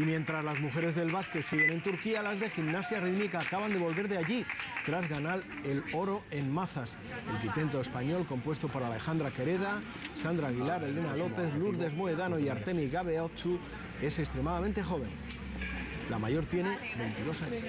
Y mientras las mujeres del básquet siguen en Turquía, las de gimnasia rítmica acaban de volver de allí tras ganar el oro en Mazas. El quitento español compuesto por Alejandra Quereda, Sandra Aguilar, Elena López, Lourdes Moedano y Artemi Gabeotu es extremadamente joven. La mayor tiene 22 años.